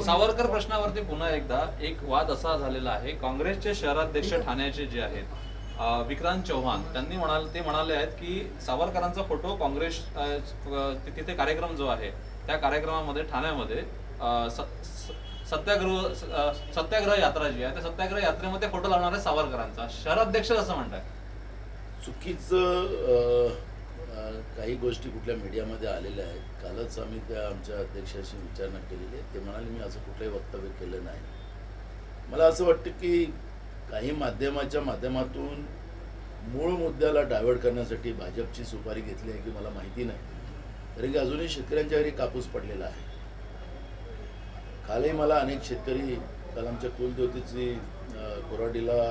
सावरकर प्रश्नावरती पुन्हा एकदा एक वाद असा झालेला आहे काँग्रेसचे शहराध्यक्ष ठाण्याचे जे आहेत विक्रांत चव्हाण त्यांनी म्हणाल ते म्हणाले आहेत की सावरकरांचा फोटो काँग्रेस तिथे कार्यक्रम जो आहे त्या कार्यक्रमामध्ये ठाण्यामध्ये सत्याग्रह सत्याग्रह यात्रा जी आहे त्या सत्याग्रह यात्रेमध्ये फोटो लावणार आहे सावरकरांचा. शहराध्यक्ष असं म्हणतात चुकीचं काही गोष्टी कुठल्या मीडियामध्ये आलेल्या आहेत कालच आम्ही त्या आमच्या अध्यक्षाशी विचारणा केलेली आहे. ते म्हणाले मी असं कुठलंही वक्तव्य केलं नाही. मला असं वाटतं की काही माध्यमाच्या माध्यमातून मूळ मुद्द्याला डायव्हर्ट करण्यासाठी भाजपची सुपारी घेतली आहे की मला माहिती नाही. कारण की अजूनही शेतकऱ्यांच्या घरी कापूस पडलेला आहे. कालही मला अनेक शेतकरी काल आमच्या कुलदेवतेची कोराडीला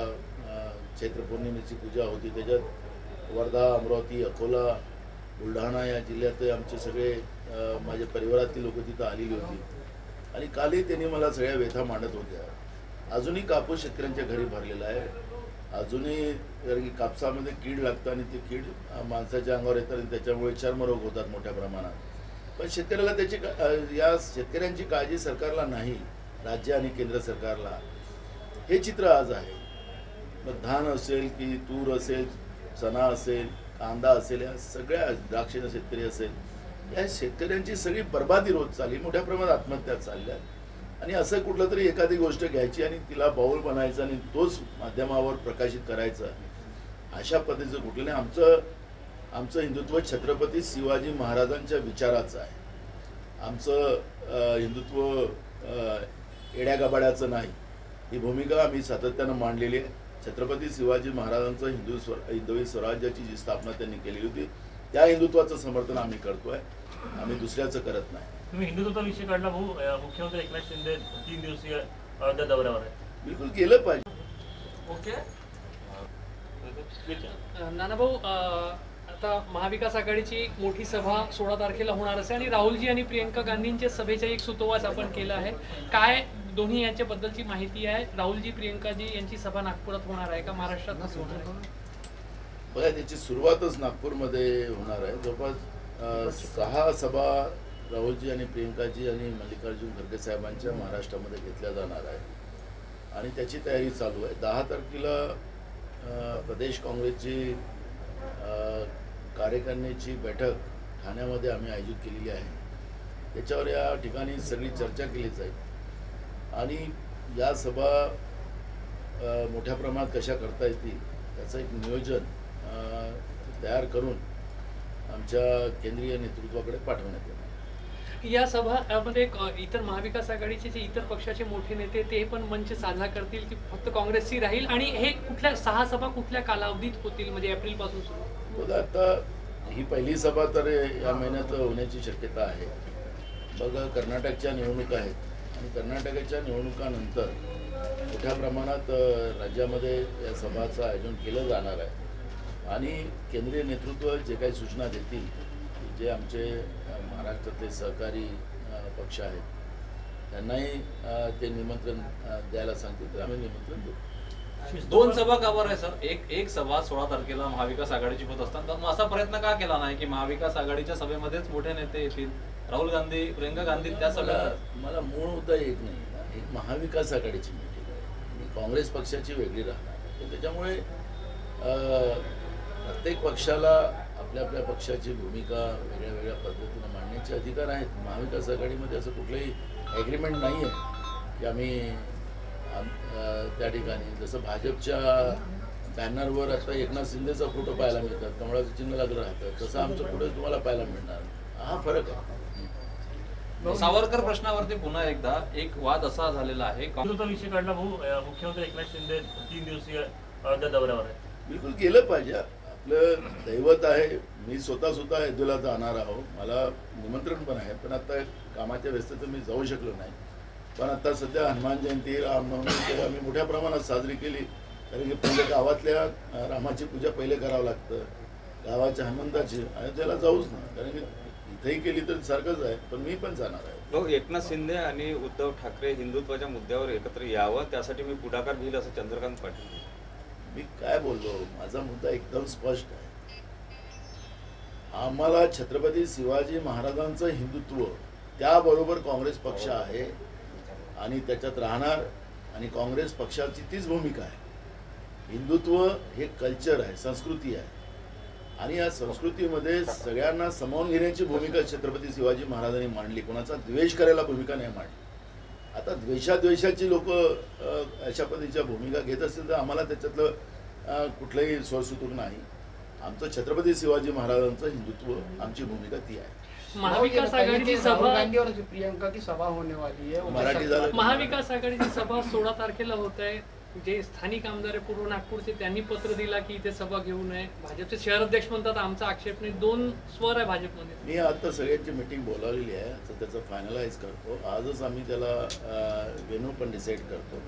चैत्रपौर्णिमेची पूजा होती. त्याच्यात वर्धा अमरावती अकोला बुलढाणा या जिल्ह्यात आमचे सगळे माझ्या परिवारातील लोक तिथं आलेली होती. आणि कालही त्यांनी मला सगळ्या व्यथा मांडत होत्या. अजूनही कापूस शेतकऱ्यांच्या घरी भरलेला आहे. अजूनही कारण की कापसामध्ये कीड लागतं आणि ती कीड माणसाच्या अंगावर येतात आणि त्याच्यामुळे चर्मरोग होतात मोठ्या प्रमाणात. पण शेतकऱ्याला त्याची का- या शेतकऱ्यांची काळजी सरकारला नाही राज्य आणि केंद्र सरकारला. हे चित्र आज आहे. मग धान असेल की तूर असेल चणा असेल कांदा असेल या सगळ्या द्राक्षाचा शेतकरी असेल या शेतकऱ्यांची सगळी बर्बादी रोज चालली मोठ्या प्रमाणात आत्महत्या चालल्या. आणि असं कुठलं तरी एखादी गोष्ट घ्यायची आणि तिला बाऊल बनायचं आणि तोच माध्यमावर प्रकाशित करायचा अशा पद्धतीचं कुठलं नाही. आमचं आमचं हिंदुत्व छत्रपती शिवाजी महाराजांच्या विचाराचं आहे. आमचं हिंदुत्व अं, नाही. ही भूमिका आम्ही सातत्यानं मांडलेली आहे. छत्रपती शिवाजी महाराजांचं हिंदू स्व हिंदवी स्वराज्याची जी स्थापना त्यांनी केली होती त्या हिंदुत्वाचं समर्थन आम्ही करतोय. आम्ही दुसऱ्याचं करत नाही. तुम्ही हिंदुत्वाचा विषय काढला भाऊ. मुख्यमंत्री एकनाथ शिंदे तीन दिवसीय अयोध्या दौऱ्यावर आहे बिलकुल केलं पाहिजे. ओके. विचार. नानाभाऊ अं, आता महाविकास आघाडीची एक मोठी सभा सोळा तारखेला होणार असे आणि राहुलजी आणि प्रियंका गांधींच्या सभेचा एक सुतोवाच आपण केला आहे. काय दोन्ही यांच्याबद्दलची माहिती आहे? राहुलजी प्रियंकाजी यांची सभा नागपुरात होणार आहे का? महाराष्ट्रात होणार आहे? बघा त्याची सुरुवातच नागपूरमध्ये होणार आहे. जवळपास सहा सभा राहुलजी आणि प्रियंकाजी आणि मल्लिकार्जुन खरगे साहेबांच्या महाराष्ट्रामध्ये घेतल्या जाणार आहे आणि त्याची तयारी चालू आहे. दहा तारखेला प्रदेश काँग्रेसची कार्यकारिणीची बैठक ठाण्यामध्ये आम्ही आयोजित केलेली आहे. त्याच्यावर या ठिकाणी सगळी चर्चा केली जाईल आणि या सभा मोठ्या प्रमाणात कशा करता येतील त्याचं एक नियोजन तयार करून आमच्या केंद्रीय नेतृत्वाकडे पाठवण्यात येणार या सभामध्ये इतर महाविकास आघाडीचे जे इतर पक्षाचे मोठे नेते ते पण मंच साजरा करतील की फक्त काँग्रेसची राहील आणि हे कुठल्या सहा सभा कुठल्या कालावधीत होतील म्हणजे एप्रिलपासून सुरू? बघा आता ही पहिली सभा तर या महिन्यात होण्याची शक्यता आहे. बघा कर्नाटकच्या निवडणुका आहेत. आणि कर्नाटकाच्या निवडणुकानंतर मोठ्या प्रमाणात राज्यामध्ये या सभाचं आयोजन केलं जाणार आहे. आणि केंद्रीय नेतृत्व जे काही सूचना देतील जे आमचे महाराष्ट्रातले सहकारी पक्ष आहेत त्यांनाही ते निमंत्रण द्यायला सांगतील तर आम्ही निमंत्रण देऊ. दोन सभा का बरं आहे सर? एक एक सभा सोळा तारखेला महाविकास आघाडीची होत असताना. मग असा प्रयत्न का केला नाही की महाविकास आघाडीच्या सभेमध्येच मोठे नेते येतील? राहुल गांधी प्रियंका गांधी त्या सभेत मला मूळ मुद्दा एक नाही. एक महाविकास आघाडीची मीटिंग आहे. आणि काँग्रेस पक्षाची वेगळी राहणार त्याच्यामुळे प्रत्येक पक्षाला आपल्या आपल्या पक्षाची भूमिका वेगळ्या वेगळ्या पद्धतीनं मांडण्याचे अधिकार आहेत. महाविकास आघाडीमध्ये असं कुठलंही ॲग्रीमेंट नाही आहे की आम्ही त्या ठिकाणी. जसं भाजपच्या बॅनरवर आता एकनाथ शिंदेचा फोटो पाहायला मिळतात कमळाचं चिन्ह लागलं राहतं तसं आमचं पुढे तुम्हाला पाहायला मिळणार. हा फरक आहे. सावरकर प्रश्नावरती पुन्हा एकदा एक वाद असा झालेला आहे विषय काढला भाऊ मुख्यमंत्री एकनाथ शिंदे तीन दिवसीय अयोध्या दौऱ्यावर आहे बिलकुल केलं पाहिजे. आपलं दैवत आहे. मी स्वतः सुद्धा अयोध्येला जाणार आहो. मला निमंत्रण पण आहे पण आता कामाच्या व्यस्ततेत मी जाऊ शकलो नाही. पण आता सध्या हनुमान जयंती रामनवमी ते आम्ही मोठ्या प्रमाणात साजरी केली. कारण की पहिले गावातल्या रामाची पूजा पहिले करावं लागतं. गावाच्या हनुमंताची. अयोध्येला जाऊच ना. कारण की इथेही केली तर सारखंच आहे. पण मी पण जाणार आहे. भाऊ एकनाथ शिंदे आणि उद्धव ठाकरे हिंदुत्वाच्या मुद्द्यावर एकत्र यावं. त्यासाठी मी पुढाकार घेईल असं चंद्रकांत पाटील मी काय बोललो? माझा मुद्दा एकदम स्पष्ट आहे. आम्हाला छत्रपती शिवाजी महाराजांचं हिंदुत्व त्याबरोबर काँग्रेस पक्ष आहे. आणि त्याच्यात राहणार आणि काँग्रेस पक्षाची तीच भूमिका आहे. हिंदुत्व हे कल्चर आहे संस्कृती आहे. आणि या संस्कृतीमध्ये सगळ्यांना सामावून घेण्याची भूमिका छत्रपती शिवाजी महाराजांनी मांडली. कोणाचा द्वेष करायला भूमिका नाही मांडली. आता द्वेषाद्वेषाची लोक अशा पद्धतीच्या भूमिका घेत असतील तर आम्हाला त्याच्यातलं कुठलंही स्वसूतूक नाही. आमचं छत्रपती शिवाजी महाराजांचं हिंदुत्व आमची भूमिका ती आहे. महाविकास आघाडीची राहुल सभा प्रियंका की सभा होने वाली है महाविकास आघाडीची सभा सोळा तारखेला होत आहे. जे स्थानिक आमदार आहे पूर्व नागपूरचे त्यांनी पत्र दिला की इथे सभा घेऊ नये. भाजपचे शहराध्यक्ष म्हणतात आमचा आक्षेप नाही. दोन स्वर आहे भाजपमध्ये. मी आता सगळ्यांची मिटिंग बोलावलेली आहे आता त्याचं फायनलाइज करतो. आजच आम्ही त्याला वेन्यू पण डिसाईड करतो.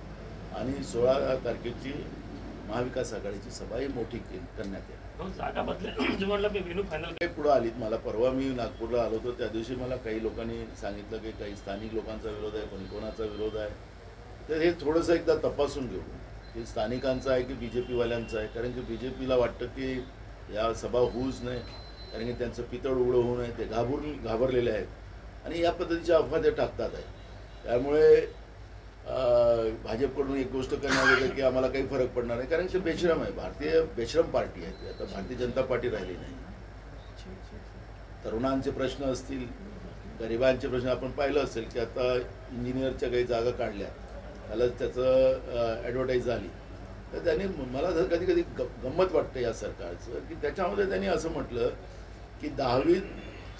आणि सोळा तारखेची महाविकास आघाडीची सभा ही मोठी करण्यात काही पुढं आलीत मला परवा मी नागपूरला आलो होतो त्या दिवशी मला काही लोकांनी सांगितलं की काही स्थानिक लोकांचा विरोध आहे कोणी कोणाचा विरोध आहे. तर हे थोडंसं एकदा तपासून घेऊ. की स्थानिकांचं आहे की बी जे पीवाल्यांचं आहे? कारण की बी जे पीला वाटतं की या सभा होऊच नाही कारण की त्यांचं पितळ उघडं होऊ नये ते घाबरून घाबरलेले आहेत. आणि या पद्धतीच्या अफवा ते टाकतात आहे त्यामुळे भाजपकडून एक गोष्ट करण्यात येतं की आम्हाला काही फरक पडणार नाही. कारण ते बेश्रम आहे. भारतीय बेश्रम पार्टी आहे. आता भारतीय जनता पार्टी राहिली नाही. तरुणांचे प्रश्न असतील गरिबांचे प्रश्न आपण पाहिलं असेल की आता इंजिनियरच्या काही जागा काढल्या. त्याला त्याचं ॲडव्हर्टाईज झाली. तर त्यांनी मला जर कधी कधी ग गंमत वाटतं या सरकारचं की त्याच्यामध्ये त्यांनी असं म्हटलं की दहावीत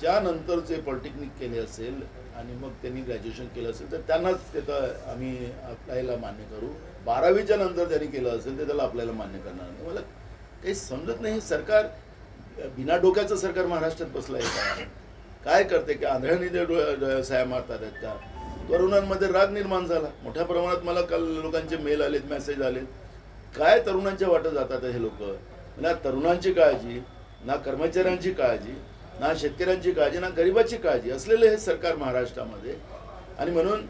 ज्या नंतरचे पॉलिटेक्निक केले असेल आणि मग त्यांनी ग्रॅज्युएशन केलं असेल तर त्यांनाच त्याचं आम्ही अप्लायला मान्य करू. बारावीच्या नंतर त्यांनी केलं असेल तर त्याला आपल्याला मान्य करणार नाही. मला काही समजत नाही हे सरकार बिना डोक्याचं सरकार महाराष्ट्रात बसलं आहे का? काय करते की आंधळ्याने ते डोळ्या साया मारतात आहेत का? तरुणांमध्ये राग निर्माण झाला. मोठ्या प्रमाणात मला काल लोकांचे मेल आलेत मेसेज आलेत. काय तरुणांच्या वाटत जातात हे लोक? ना तरुणांची काळजी ना कर्मचाऱ्यांची काळजी ना शेतकऱ्यांची काळजी ना गरिबाची काळजी असलेलं हे सरकार महाराष्ट्रामध्ये. आणि म्हणून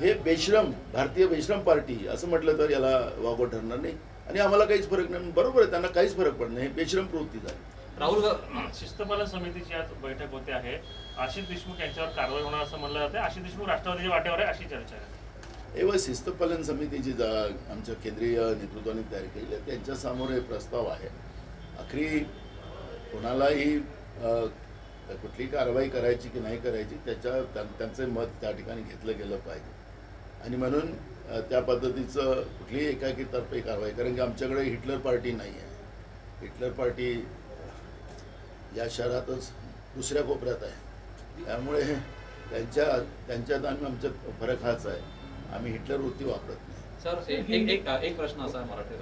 हे बेश्रम भारतीय बेश्रम पार्टी असं म्हटलं तर याला वागव ठरणार नाही. आणि आम्हाला काहीच फरक नाही. बरोबर आहे त्यांना काहीच फरक पडत नाही. हे बेश्रम प्रवृत्ती झाली. राहुल शिस्तपालन समितीची आज बैठक होते आहे. आशिष देशमुख यांच्यावर कारवाई होणार असं म्हणलं जाते आशिष देशमुख राष्ट्रवादीच्या वाटेवर आहे अशी चर्चा आहे. एवढं शिस्तपालन समितीची जा आमच्या केंद्रीय नेतृत्वाने तयार केलेली आहे. त्यांच्यासमोर हे प्रस्ताव आहे. अखरी कोणालाही कुठली कारवाई करायची की नाही करायची त्याच्या त्यांचं मत त्या ठिकाणी घेतलं गेलं पाहिजे. आणि म्हणून त्या पद्धतीचं कुठलीही एकाकीतर्फे कारवाई कारण की आमच्याकडे हिटलर पार्टी नाही आहे. हिटलर पार्टी या शहरातच दुसऱ्या कोपऱ्यात आहे. त्यामुळे त्यांच्या त्यांच्यात आणि आमच्यात फरक हाच आहे. आम्ही हिटलर वृत्ती वापरत नाही. सर एक एक- एक एक प्रश्न असा आहे मराठी